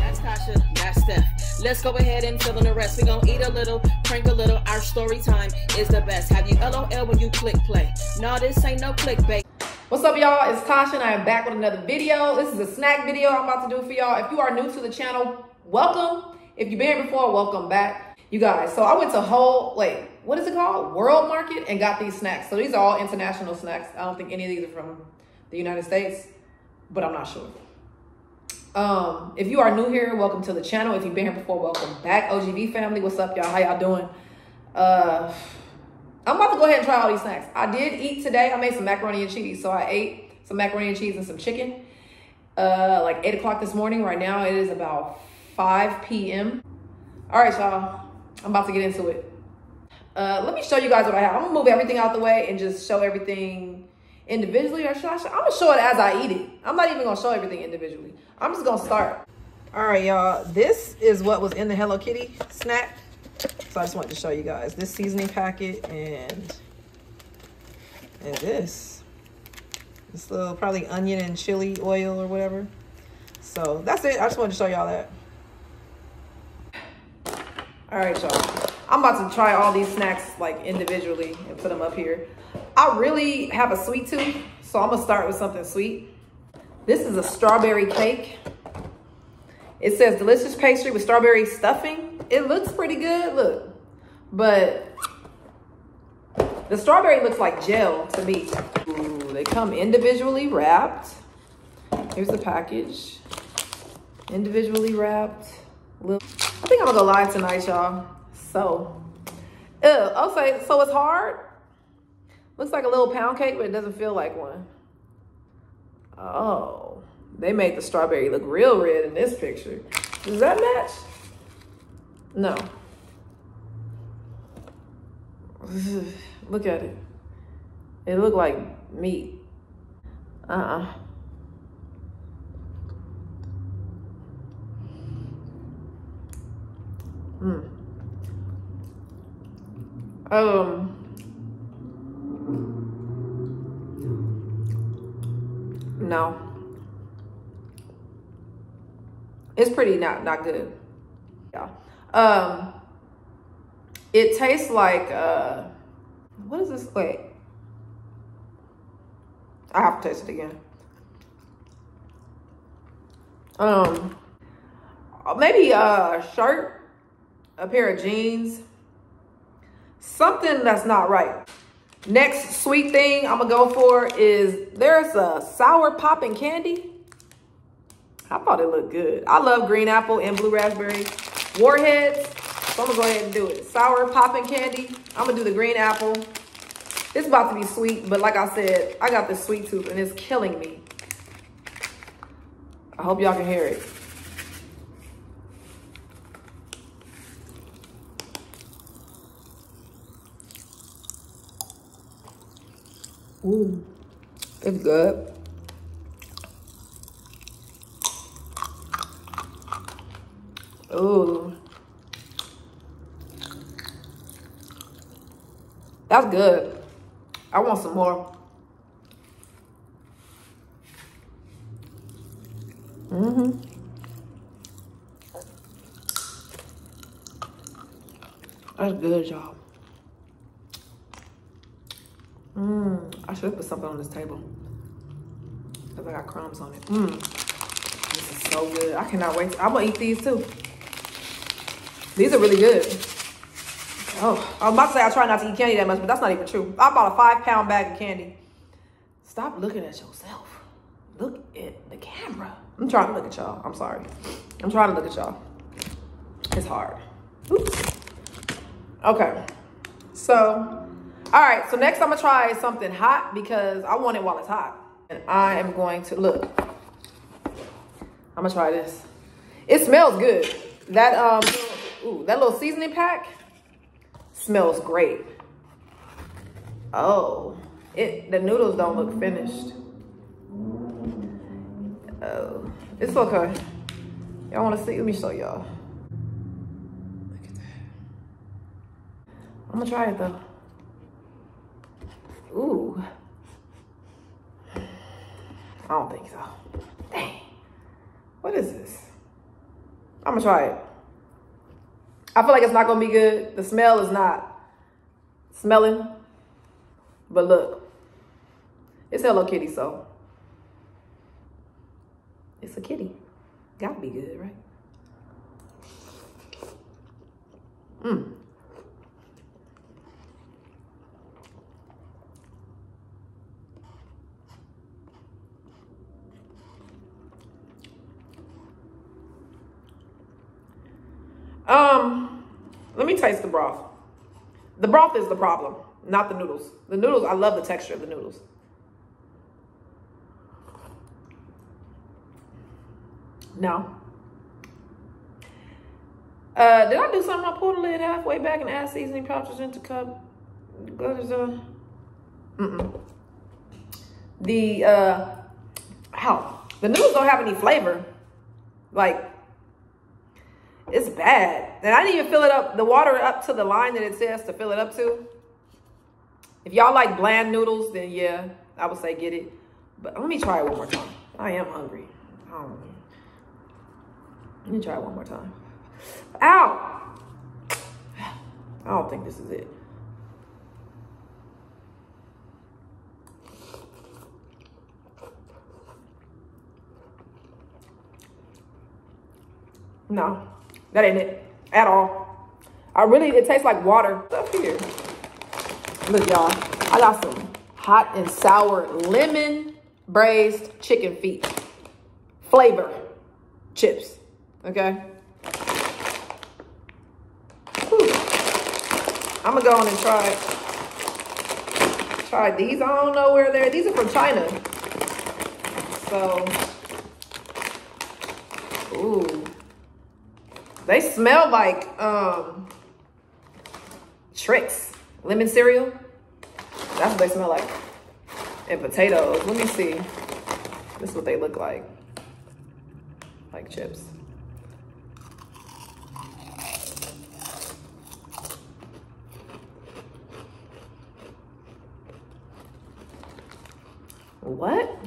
That's Tasha. That's Steph. Let's go ahead and fill in the rest. We gonna eat a little, prank a little. Our story time is the best. Have you LOL when you click play? No, this ain't no clickbait. What's up, y'all? It's Tasha, and I am back with another video. This is a snack video I'm about to do for y'all. If you are new to the channel, welcome. If you've been here before, welcome back. You guys, so I went to whole, like, what is it called? World Market and got these snacks. So these are all international snacks. I don't think any of these are from the United States, but I'm not sure. Um, if you are new here, welcome to the channel. If you've been here before, welcome back. OGV family, what's up, y'all? How y'all doing? Uh, I'm about to go ahead and try all these snacks. I did eat today. I made some macaroni and cheese. So I ate some macaroni and cheese and some chicken. Uh, like 8 o'clock this morning. Right now it is about 5 p.m. All right, y'all. I'm about to get into it. Uh, let me show you guys what I have. I'm gonna move everything out the way and just show everything individually. Or should I show? I'm gonna show it as I eat it. I'm not even gonna show everything individually. I'm just gonna start. All right, y'all. This is what was in the Hello Kitty snack. So I just wanted to show you guys this seasoning packet and and this. This little probably onion and chili oil or whatever. So that's it. I just wanted to show y'all that. All right, y'all. I'm about to try all these snacks like individually and put them up here. I really have a sweet tooth, so I'm gonna start with something sweet. This is a strawberry cake. It says delicious pastry with strawberry stuffing. It looks pretty good, look. But the strawberry looks like gel to me. Ooh, they come individually wrapped. Here's the package. Individually wrapped. I think I'm gonna go live tonight, y'all. So, okay, so it's hard. Looks like a little pound cake, but it doesn't feel like one. Oh, they made the strawberry look real red in this picture. Does that match? No. Look at it. It looked like meat. Uh-uh. Hmm. Um. No. It's pretty not not good. Yeah. Um. It tastes like uh. What is this? Wait. I have to taste it again. Um. Maybe a shirt, a pair of jeans something that's not right. Next sweet thing I'm gonna go for is there's a sour popping candy. I thought it looked good. I love green apple and blue raspberry warheads. So I'm gonna go ahead and do it. Sour popping candy. I'm gonna do the green apple. It's about to be sweet, but like I said, I got this sweet tooth and it's killing me. I hope y'all can hear it. Ooh, it's good. Ooh. That's good. I want some more. Mm-hmm. That's good, y'all. Mmm. I should have put something on this table. Because I got crumbs on it. Mmm. This is so good. I cannot wait. I'm to eat these too. These are really good. Oh, I was about to say I try not to eat candy that much, but that's not even true. I bought a five pound bag of candy. Stop looking at yourself. Look at the camera. I'm trying to look at y'all. I'm sorry. I'm trying to look at y'all. It's hard. Oops. Okay. So all right, so next I'm gonna try something hot because I want it while it's hot. And I am going to, look, I'm gonna try this. It smells good. That, um, ooh, that little seasoning pack smells great. Oh, it, the noodles don't look finished. Oh, it's okay. Y'all wanna see? Let me show y'all. Look at that. I'm gonna try it though. Ooh. I don't think so. Dang. What is this? I'm gonna try it. I feel like it's not gonna be good. The smell is not smelling. But look, it's Hello Kitty, so it's a kitty. Gotta be good, right? Mmm. Um, let me taste the broth. The broth is the problem, not the noodles. The noodles, I love the texture of the noodles. No. Uh, did I do something? I pulled the lid halfway back and add seasoning pouches into cup. Uh? Mm-mm. The uh, how the noodles don't have any flavor. Like it's bad. And I didn't even fill it up, the water up to the line that it says to fill it up to. If y'all like bland noodles, then yeah, I would say get it. But let me try it one more time. I am hungry. Oh. Let me try it one more time. Ow! I don't think this is it. No. That ain't it at all. I really, it tastes like water. Stuff here. Look, y'all. I got some hot and sour lemon braised chicken feet. Flavor chips. Okay. Whew. I'm gonna go on and try try these. I don't know where they're. These are from China. So, ooh. They smell like um, Trix lemon cereal. That's what they smell like. And potatoes. Let me see. This is what they look like. Like chips. What?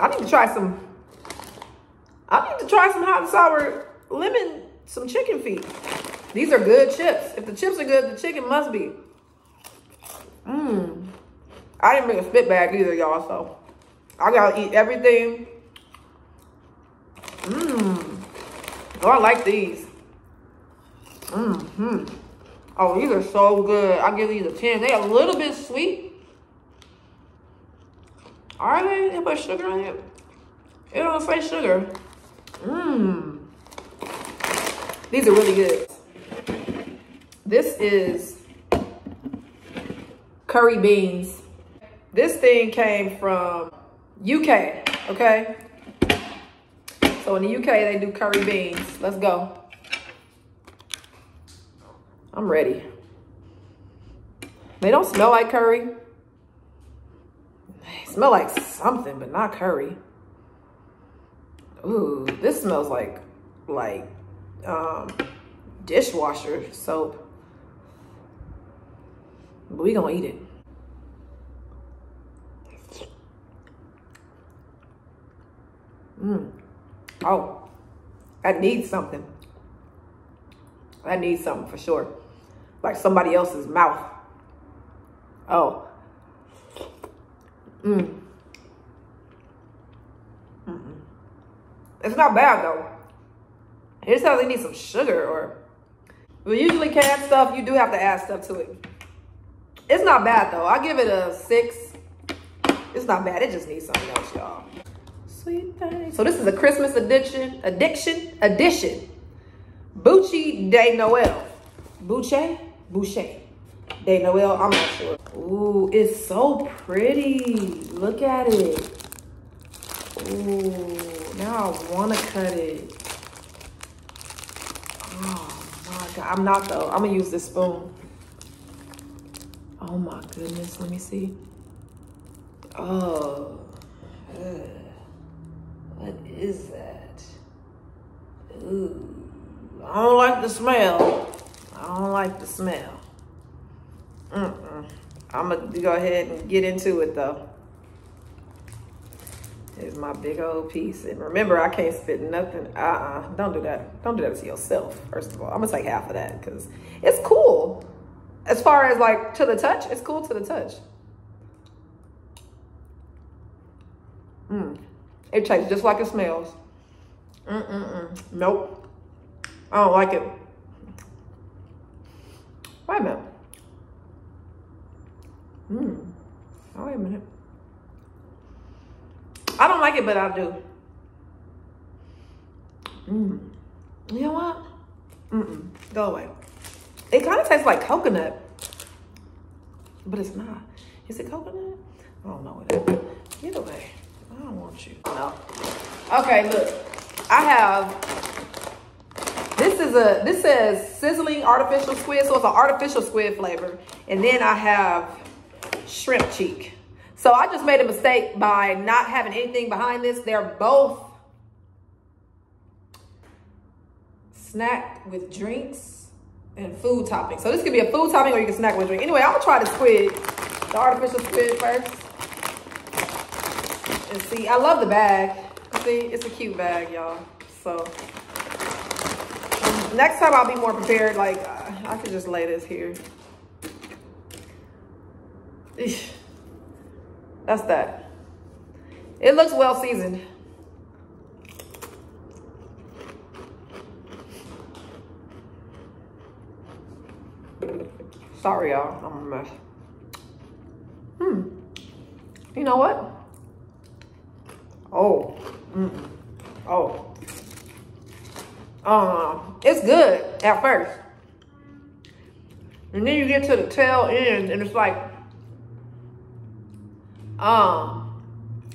I need to try some, I need to try some hot and sour lemon, some chicken feet. These are good chips. If the chips are good, the chicken must be. Mmm. I didn't bring a spit bag either, y'all, so I gotta eat everything. Mmm. Oh, I like these. Mmm. Oh, these are so good. I give these a 10. They're a little bit sweet. Are they? They put sugar in it? It don't say sugar. Mmm. These are really good. This is curry beans. This thing came from UK, okay? So in the UK, they do curry beans. Let's go. I'm ready. They don't smell like curry smell like something, but not curry. Ooh, this smells like, like, um, dishwasher soap. But we gonna eat it. Mmm. Oh, I need something. I need something for sure. Like somebody else's mouth. Oh, Mm. Mm -mm. It's not bad though. It just says they need some sugar or, but usually canned stuff, you do have to add stuff to it. It's not bad though. I give it a six. It's not bad. It just needs something else, y'all. Sweet thing. So this is a Christmas addiction, addiction, addition. Bucci de Noel. Boucher? Boucher. De Noel, I'm not sure. Ooh, it's so pretty. Look at it. Ooh, now I want to cut it. Oh my God, I'm not though. I'm gonna use this spoon. Oh my goodness, let me see. Oh, uh, what is that? Ooh, I don't like the smell. I don't like the smell. Mm -mm. I'm gonna go ahead and get into it though. is my big old piece. And remember, I can't spit nothing. Uh-uh. Don't do that. Don't do that to yourself, first of all. I'm going to take half of that because it's cool. As far as like to the touch, it's cool to the touch. Mm. It tastes just like it smells. Mm-mm-mm. Nope. I don't like it. Wait a minute. Mmm. Oh, wait a minute. I don't like it, but I do. Mmm. You know what? Mm-mm. Go away. It kind of tastes like coconut. But it's not. Is it coconut? I don't know what it is. Get away. I don't want you. No. Okay, look. I have this is a this says sizzling artificial squid, so it's an artificial squid flavor. And then I have shrimp cheek. So I just made a mistake by not having anything behind this. They're both snack with drinks and food topping. So this could be a food topping or you can snack with drink. Anyway, I'm gonna try the squid, the artificial squid first. And see, I love the bag. See, it's a cute bag, y'all. So um, next time I'll be more prepared. Like uh, I could just lay this here. That's that. It looks well seasoned. Sorry, y'all. I'm a mess. Hmm. You know what? Oh. Mm. Oh. Uh, it's good at first. And then you get to the tail end and it's like, um,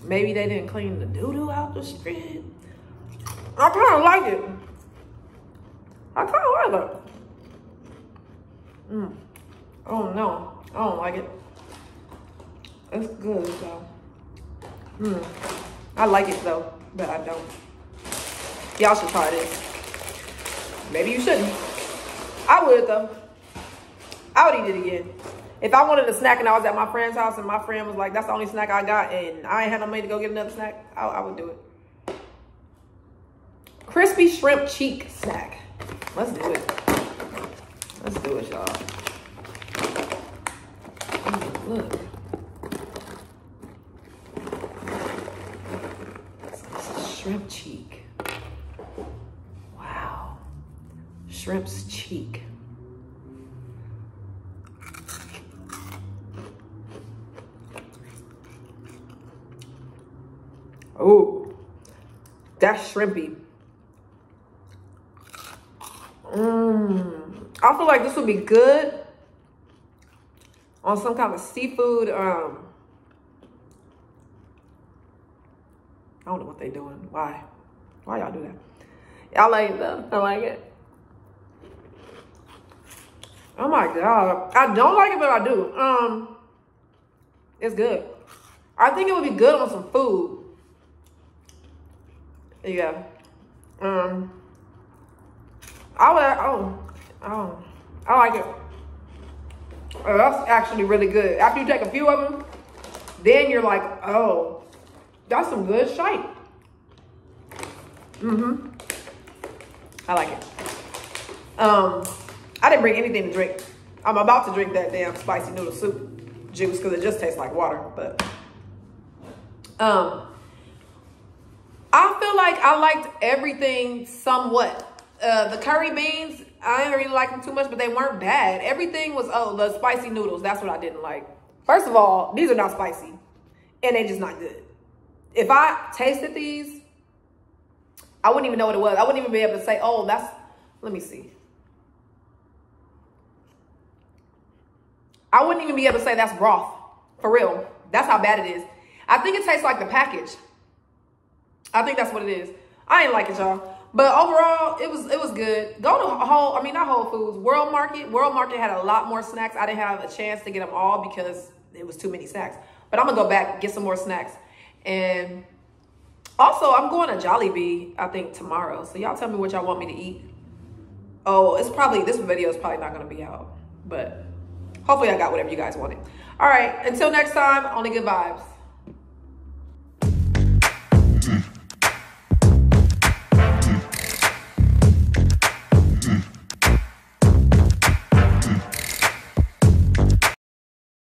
maybe they didn't clean the doo-doo out the street. I kind of like it. I kind of like it. Mm. Oh no, I don't like it. It's good though. Mm. I like it though, but I don't. Y'all should try this. Maybe you shouldn't. I would though. I would eat it again. If I wanted a snack and I was at my friend's house and my friend was like, that's the only snack I got and I ain't had no money to go get another snack, I, I would do it. Crispy shrimp cheek snack. Let's do it. Let's do it, y'all. Mm, look. Shrimp cheek. Wow. Shrimp's cheek. Oh, that's shrimpy. Mmm. I feel like this would be good on some kind of seafood. Um, I don't know what they doing. Why? Why y'all do that? Y'all like it though. I like it. Oh my God. I don't like it, but I do. Um, It's good. I think it would be good on some food. Yeah. Um, I would, oh, oh, I like it. Oh, that's actually really good. After you take a few of them, then you're like, oh, that's some good shite. Mm-hmm. I like it. Um, I didn't bring anything to drink. I'm about to drink that damn spicy noodle soup juice because it just tastes like water. But um, feel like I liked everything somewhat. Uh, the curry beans, I didn't really like them too much, but they weren't bad. Everything was, oh, the spicy noodles. That's what I didn't like. First of all, these are not spicy and they're just not good. If I tasted these, I wouldn't even know what it was. I wouldn't even be able to say, oh, that's, let me see. I wouldn't even be able to say that's broth. For real. That's how bad it is. I think it tastes like the package. I think that's what it is. I ain't like it, y'all. But overall, it was it was good. Go to Whole, I mean not Whole Foods, World Market. World Market had a lot more snacks. I didn't have a chance to get them all because it was too many snacks. But I'm gonna go back get some more snacks. And also, I'm going to Jollibee, I think tomorrow. So y'all tell me what y'all want me to eat. Oh, it's probably this video is probably not gonna be out, but hopefully I got whatever you guys wanted. All right, until next time, only good vibes.